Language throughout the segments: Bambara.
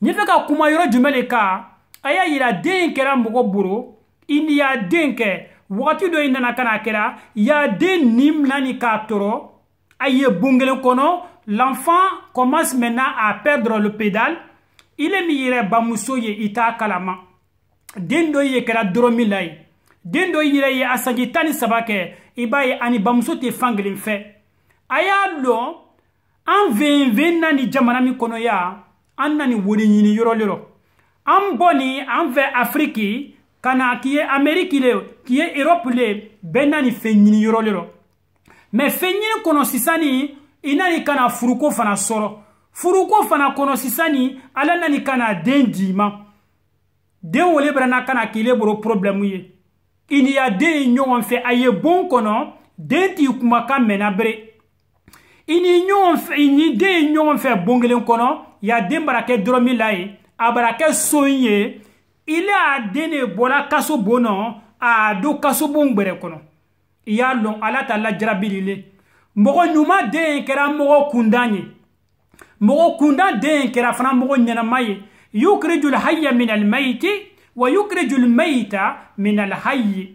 ne fɛ ka kuma yɔrɔ jumɛn de kan a y'a yira den kɛra mɔgɔ bolo i ni y'a den kɛ wagati dɔ i nana ka na kɛra y'a den ni mina ni k'a tɔɔrɔ a ye bon kelen kɔnɔ l'enfant commence maintenant à perdre le pédale i le min yɛrɛ bamuso ye i t'a kalama den dɔ ye kɛra dɔrɔmi la ye den dɔ yɛrɛ ye a sanji tan ni saba kɛ i b'a ye ani bamuso tɛ fan kelen fɛ a y'a dɔn an venven na ni jamana min kɔnɔ ya an na ni wori ɲini yɔrɔ le rɔ an bɔ ni an fɛ afiriki ka na k'i ye ameriki le k'i ye erɔpu le bɛɛ na ni fɛn ɲini yɔrɔ le rɔ mɛ fɛn ɲini kɔnɔ sisan ni i na ni kana furuko fana sɔrɔ furuko fana kɔnɔ sisan ni ala na ni kana den d'i ma den wole bɛrɛ na kana k'i le boro porobilɛmu ye i ni ya den ye ɲɔgɔn fɛ a ye bon kɔnɔ den t'i kumakan mɛnna bere i ni ɲɔgɔn fɛ i ni den ye ɲɔgɔn fɛ bon kelen kɔnɔ ya den bara kɛ dɔrɔmi la ye a bara kɛ son ye ile a den de bɔra kaso bon nɔ a do kaso bon gbɛrɛ kɔnɔ i y'a lɔn ala ta lajarabi de le mɔgɔ ɲuman den kɛra mɔgɔ kundan ye mɔgɔ kundan den kɛra fana mɔgɔ ɲɛnama ye yukrijul hayya min almayiti wa yukrijul mayita min alhayyi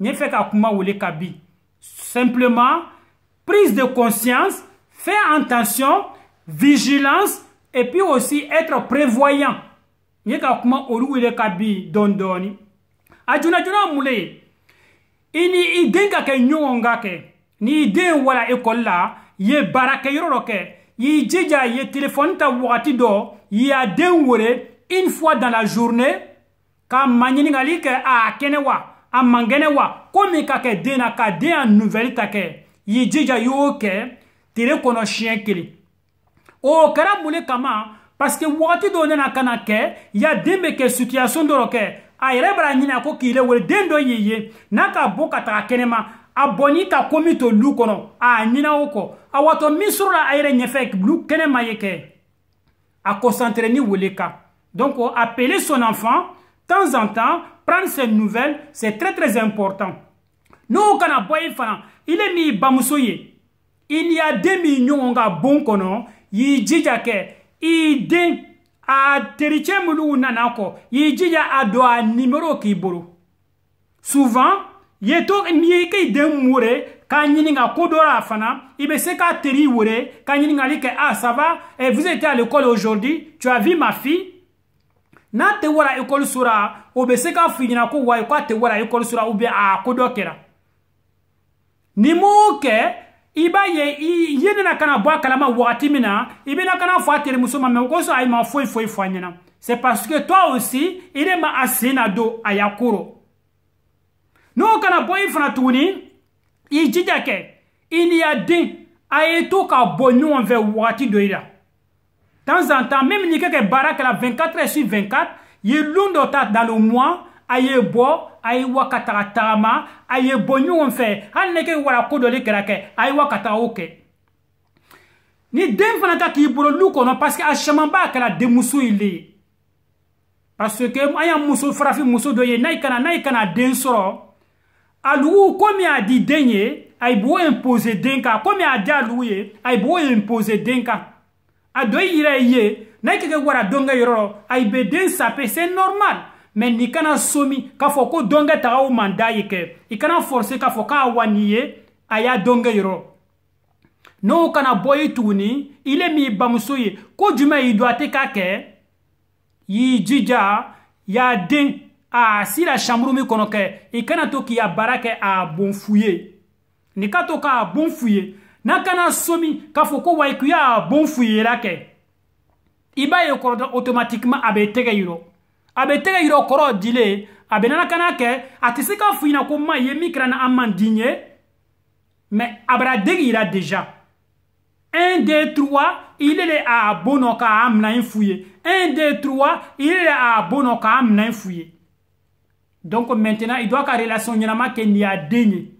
ne fɛ ka kuma wele ka bi simplement prise de conscience fait attention vigilance et puis aussi être prévoyant ne ka kuma olu wele ka bi dɔɔni dɔɔni a joona joona mun le ye i ni i den ka kɛ ɲɔgɔn ka kɛ ni i den wala ekɔli la ye baara kɛ yɔrɔ dɔ kɛ y'i jija ye telefɔni ta wagati dɔ y'a den wele une fois dans la journée ka maɲininkali kɛ a kɛnɛ wa a man kɛnɛ wa ko min ka kɛ den na ka den ya nuvɛli ta kɛ y'i jija i y'o kɛ tere kɔnɔ siɲɛ kelen o kɛra mun de kama paseke wagati dɔw nana ka na kɛ ya den bɛ kɛ sutiyasɔn dɔ kɛ a yɛrɛ b'a ɲini a ko k'i lawele den dɔ y'i ye n'a ka bɔ ka taga kɛnɛma a bɔnni ka ko min to lu kɔnɔ a ɲina o kɔ a watɔ min sɔrɔla a yɛrɛ ɲɛfɛ lu kɛnɛ ma ye kɛ à concentrer ni Woleka. Donc, oh, appeler son enfant, temps en temps, prendre ses nouvelles, c'est très très important. Nous, on a boy fan, il est mis bamusoye. Il y a des millions, on a bon kono, il dit il dit a tericɛ minnu nana kɔ y'i jija a don a nimero k'i bolo souvent ye to n'i ye i ka i den wore k'a ɲini ka ko dɔ la fana i bɛ se k'a teri wore ka ɲininkali kɛ ah ça va eh, vous étiez à l'école aujourd'hui tu as vu ma fille n'a tɛ wara école so la o bɛ se k'a f'i ɲɛna ko wayi k'a tɛ wara école so la ou bien a ko dɔ kɛra ni m'o kɛ i b'a ye i ye nana kana bɔ a kalama wagati min na i bɛna kana fɔ a terimuso ma mɛ o kosɔn a ma foyi foyi fɔ a ɲɛna c'est parce que toi aussi i de ma a sen na don a y'a koro n'o kana bɔ i fana tuguni i jija kɛ i n'i y'a den a ye to k'a bɔ ɲɔgɔn fɛ wagati dɔ i la temps en temps même n'i kɛ kɛ baara kɛla 24 heures sur 24 ye don dɔ ta dans le mois a ye bɔ a ye wa ka taga tagama a ye bɔ ɲɔgɔn fɛ hali ne kɛ wala ko dɔ de kɛra kɛ a ye wa ka taga o kɛ ni den fana ka k'i bolo lu kɔnɔ parce que a sɛman b'a kɛra denmuso in de ye parce que an y'a muso farafin muso dɔ ye n'a ye kana n'a ye kana den sɔrɔ a lugu komi a di den ye a ye bo impose den kan komi a di a lugu ye a ye bo impose den kan a dɔ i yɛrɛ ye n'a ye kɛkɛ wara dɔnkɛ yɔrɔ la a ye bɛ den sape c'est normal mais n'i kana somi k'a fɔ ko dɔnkɛ tagaw man d'a ye kɛ i kana forcer k'a fɔ k'a wa n'i ye a y'a dɔnkɛ yɔrɔ n'o kana bɔ ye tuguni ile min bamuso ye ko jumɛn y'i don a tɛ k'a kɛ y'i jija y'a den a sira samuru min kɔnɔ kɛ i kana to k'i a baara kɛ a bon fu ye ni ka to k'a bon fu ye n'a kana somi k'a fɔ ko wa k'i y'a bon fu yera kɛ i b'a ye kɔrɔ dɔn automatiquement a bɛ tɛgɛ yirɔ a bɛ tɛgɛ yirɔ kɔrɔ dilen a bɛ nana kana kɛ a tɛ se ka f'u ɲɛna ko ma ye min kɛra na an man di n ye mais abradegi yira déjà 1 2 3 ile le a bono ka amna infuye 1 2 3 ile le a bono ka amna infuye donc maintenant il doit ka relation ɲɛnama kɛ ni y'a den ye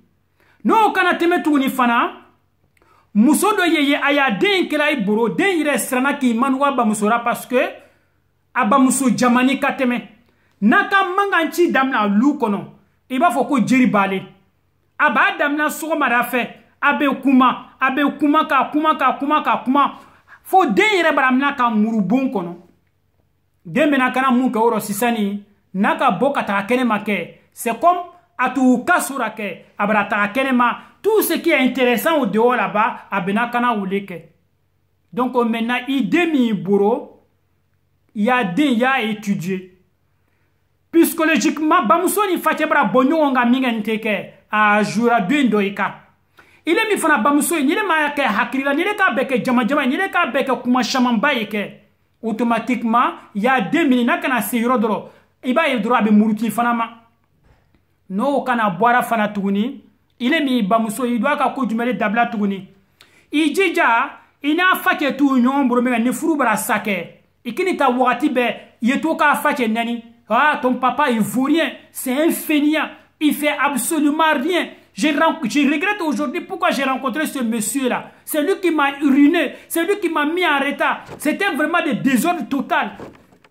n'o kana tɛmɛ tuguni fana muso dɔ ye ye a y'a den kɛra i boro den yɛrɛ siranna k'i manugu a bamuso la parce que a bamuso jamani ka tɛmɛ n'a ka mankan ci daminɛ a lu kɔnɔ i b'a fɔ ko jeri b'ale a b'a damina sɔgɔmada fɛ a bɛ kuma a bɛ kuma ka kuma ka kuma ka kuma fo den yɛrɛ bara mina ka muru bon kɔnɔ den bɛna kana mun kɛ o rɔ sisani n'a ka bɔ ka taga kɛnɛ ma kɛ c'est comme a t'u ka so ra kɛ a bara taga kɛnɛ ma tout ce qui est intéressant au dehors là-bas a bɛna kana wele kɛ donc maintenant i den min y'i boro i y'a den i y'a étudier psychologiquement bamuso ni facɛ bɛna bɔ ɲɔgɔn kan min kɛ nin tɛ kɛ a jouera du in dɔ i kan i le min fana bamuso ye ni ne ma kɛ hakilila ni ne k'a bɛɛ kɛ jamajama ye ni ne k'a bɛɛ kɛ kuma camanba ye kɛ automatiquement y'a den mini n'a kana se yɔrɔ dɔrɔn i b'a ye dɔrɔn a bɛ muruti fana ma n'o kana bɔra fana tuguni i le min bamuso i doa ka ko jumɛn de dabila tuguni i jija i n'a fa kɛ t'u ɲɔgɔn bolo min ka ni furu bara sa kɛ ta ben, il nani ah ton papa il vaut rien c'est un il fait absolument rien je, regrette aujourd'hui pourquoi j'ai rencontré ce monsieur-là. C'est lui qui m'a ruiné c'est lui qui m'a mis en retard. C'était vraiment des désordres total.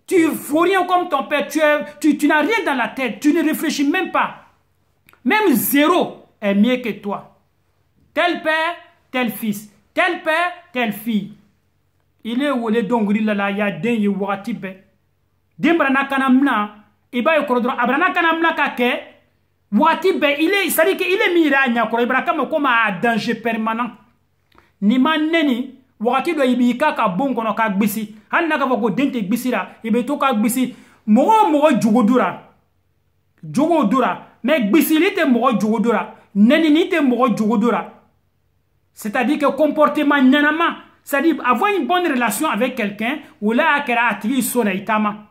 Tu ne rien comme ton père, tu, tu, tu n'as rien dans la tête, tu ne réfléchis même pas. Même zéro est mieux que toi. Tel père, tel fils. Tel père, telle fille. i ne wele dɔnkili lala y'a den ye wagati bɛɛ den barana kana mina i b'a ye kɔrɔ dɔrɔn a barana kana mina ka kɛ wagati bɛɛ i le sadi ke i le min yɛrɛ a ɲakɔrɔ i bara kama komi a danger permanent ni ma nɛni wagati dɔ i b'i ka ka bon kɔnɔ ka gbisi hali n'a k'a fɔ ko den tɛ gbisi la i bɛ to ka gbisi mɔgɔ o mɔgɔ jogo dora jogo dora mɛ gbisili tɛ mɔgɔ jogo dora nɛnini tɛ mɔgɔ jogo dora c'est-à-dire que comportement ɲɛnama c'est-à-dire avoir une bonne relation avec quelqu'un o la y'a kɛra a tigi y'i so la i taama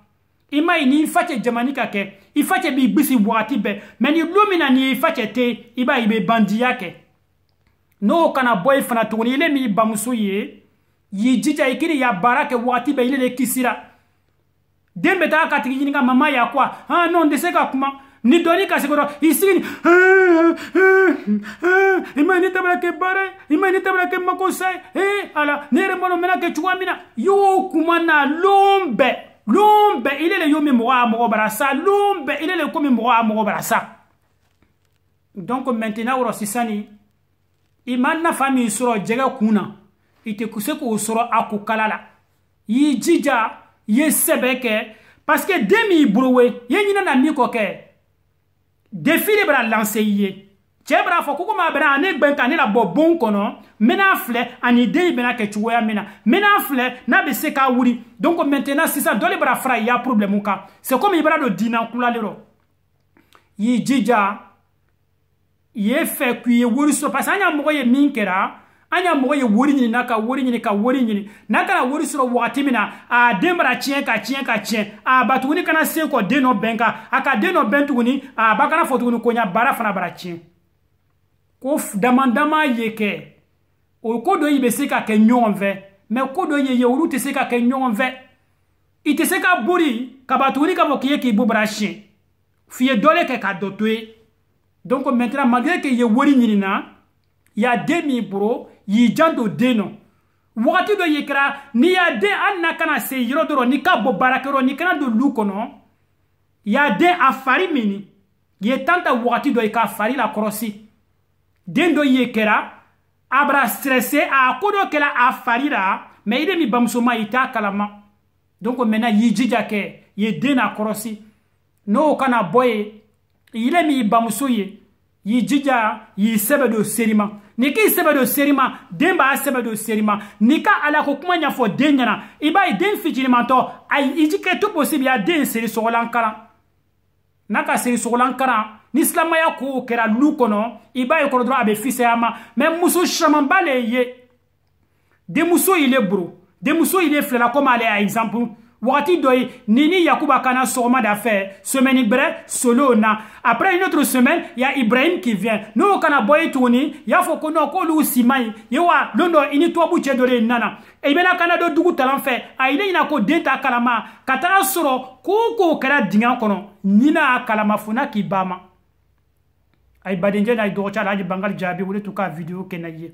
i ma ye n'i fa cɛ jamani ka kɛ i fa cɛ b'i bisi wagati bɛɛ mɛ ni don min na n'i ye i fa cɛ tɛ i b'a ye i bɛ bandiya kɛ n'o kana bɔ i fana tuguni ile min bamuso ye y'i jija i kiri ya baara kɛ wagati bɛɛ ile de kisira den bɛ taa ka tigi ɲininka mama ya kuwa ah non n tɛ se ka kuma ni dɔɔni kasi kɔrɔ i sigi ni i ma ne tabara kɛ baara ye i ma ne tabara kɛ mako sa ye ee ala ne yɛrɛ balo mɛna kɛ cogoya min na y'o kuma na lon bɛɛ lon bɛɛ ile le y'o min mɔgɔ a mɔgɔ bara sa lon bɛɛ ile le ko min mɔgɔ a mɔgɔ bara sa donc maintenant wɔrɔ sisan ni i ma nafa min sɔrɔ jɛgɛ kun na i tɛ se k'o sɔrɔ a ko kala la y'i jija i ye sɛbɛ kɛ parce que den min y'i borowe i ye ɲinɛ na min kɔ kɛ defi de bɛna lanse i ye cɛɛ bɛna fɔ ko komi a bɛna ne gbɛn ka ne labɔ bon kɔnɔ n bɛna filɛ ani den in bɛna kɛ cogoya min na n bɛna filɛ n'a bɛ se k'a wuli donc maintenant sisan dɔ le bɛna fara i y'a problème kan c'est comme i bɛna don diinɛ kulalen rɔ y'i jija ye fɛ k'u ye wari sɔrɔ parce que an y'a mɔgɔ ye min kɛra an y'a mɔgɔ ye wari ɲini na ka wari ɲini ka wari ɲini n'a taara wari sɔrɔ wagati min na a den bara tiɲɛ ka tiɲɛ ka tiɲɛ a ba tuguni kana se kɔ den dɔ bɛn kan a ka den dɔ bɛn tuguni a ba kana fɔ tuguni ko n y'a baara fana bara tiɲɛ ko dama dama ye kɛ o ko dɔ i bɛ se ka kɛ ɲɔgɔn fɛ mɛ ko dɔ ye ye olu tɛ se ka kɛ ɲɔgɔn fɛ i tɛ se ka bori ka ba tuguni k'a fɔ k'i ye k'i bo bara siɲɛ f'i ye dɔ le kɛ k'a dɔ to ye donc maintenant malgré que ye wari ɲinina y'a den min boro y'i jan don den nɔ wagati dɔ ye kɛra n'i y'a den hali n'a kana se yɔrɔ dɔrɔn n'i ka bɔ baarakɛyɔrɔ n'i kana don lu kɔnɔ y'a den a fari mini ye tan ta wagati dɔ ye k'a fari la kɔrɔsi den dɔ ye kɛra a bara sirɛse a ko dɔ kɛra a fari la mɛ i de min bamusoma i t'a kalama donc maintenant y'i jija kɛ ye den n'a kɔrɔsi n'o kana bɔ ye yile min y'i bamuso ye y'i jija y'i sɛbɛ don serima n'i k'i sɛbɛ don serima den b'a sɛbɛ don serima n'i ka ala ko kuma ɲɛfɔ den ɲɛna i b'a ye den fitininmatɔ ayi i ji kɛ to possible ya den seri sɔgɔlan karan n'a ka seri sɔgɔlan karan ni silamaya kow kɛra lu kɔnɔ i b'a ye kɔrɔ dɔrɔn a bɛ fisaya ma mɛ muso siamanba le ye denmuso ile boro denmuso ile filɛla komi ale a exemple wagati dɔ ye ni ni yakuba kana sɔgɔma da fɛ semaine brɛ solo na après une autre semaine ya ibrahim qui vient n'o kana bɔ ye tuguni y'a fɔ ko non k'olu si man ɲi ye wa don dɔ i ni tubabu cɛ dɔ de nana i bɛna kana dɔ dugu talan fɛ a ye ne ɲina ko den ta kalama ka taga sɔrɔ ko ko kɛra dingɛ kɔnɔ ɲina a kalama fo n'a k'i ba ma a ye badenkɛ n'a ye dɔgɔcɛ alhaji bangali jaabi o de tun ka video kɛ na ye